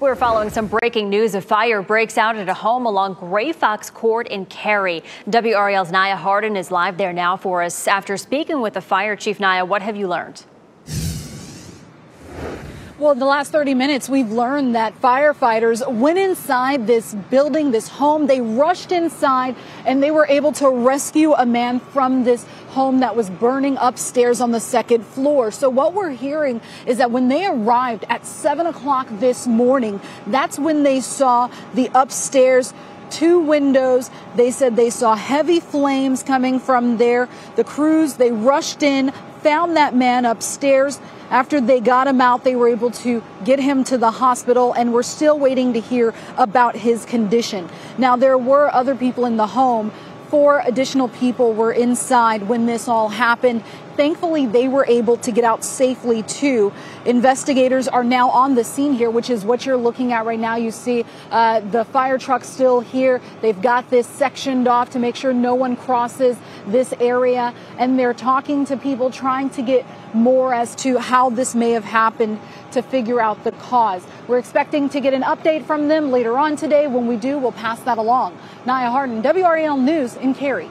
We're following some breaking news. A fire breaks out at a home along Grey Fox Court in Cary. WRAL's Naya Harden is live there now for us. After speaking with the fire chief, Naya, what have you learned? Well, in the last 30 minutes, we've learned that firefighters went inside this building, this home. They rushed inside and they were able to rescue a man from this home that was burning upstairs on the second floor. So what we're hearing is that when they arrived at 7 o'clock this morning, that's when they saw the upstairs two windows. They said they saw heavy flames coming from there. The crews, they rushed in, found that man upstairs. After they got him out, they were able to get him to the hospital, and we're still waiting to hear about his condition. Now, there were other people in the home Four additional people were inside when this all happened. Thankfully, they were able to get out safely too. Investigators are now on the scene here, which is what you're looking at right now. You see uh, the fire truck still here. They've got this sectioned off to make sure no one crosses this area. And they're talking to people, trying to get more as to how this may have happened to figure out the cause. We're expecting to get an update from them later on today. When we do, we'll pass that along. Naya Harden, WRAL News in Cary.